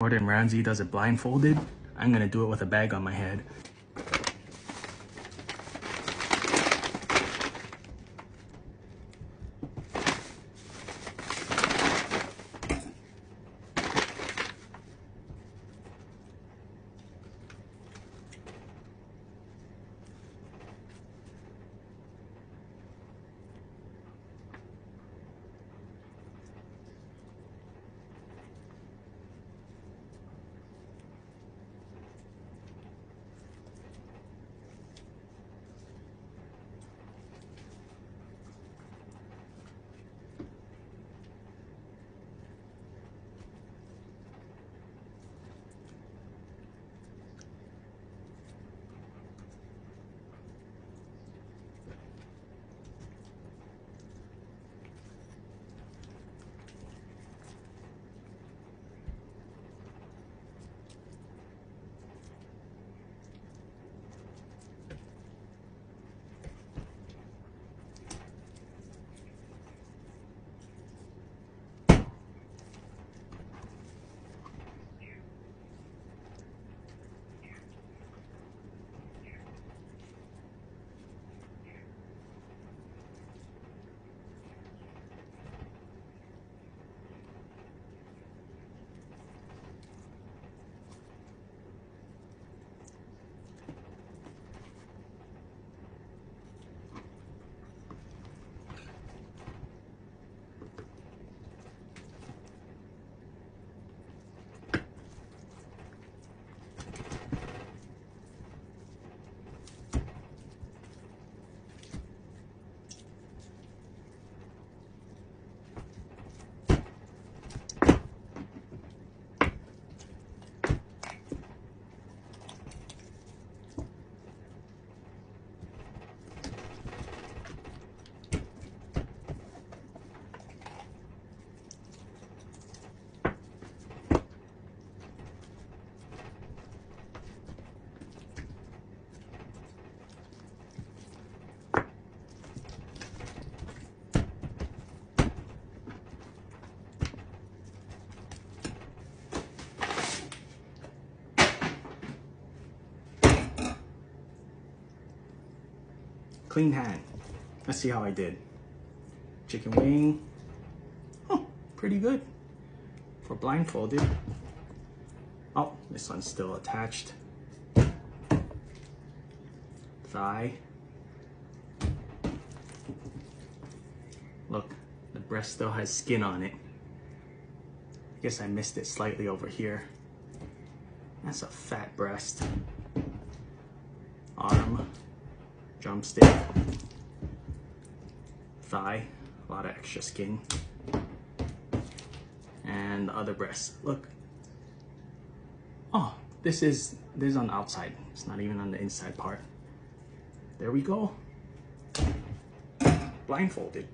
Gordon Ramsay does it blindfolded. I'm gonna do it with a bag on my head. Clean hand. Let's see how I did. Chicken wing. Oh, pretty good. For blindfolded. Oh, this one's still attached. Thigh. Look, the breast still has skin on it. I guess I missed it slightly over here. That's a fat breast. Arm drumstick, thigh, a lot of extra skin, and the other breast. Look. Oh, this is this is on the outside. It's not even on the inside part. There we go. Blindfolded.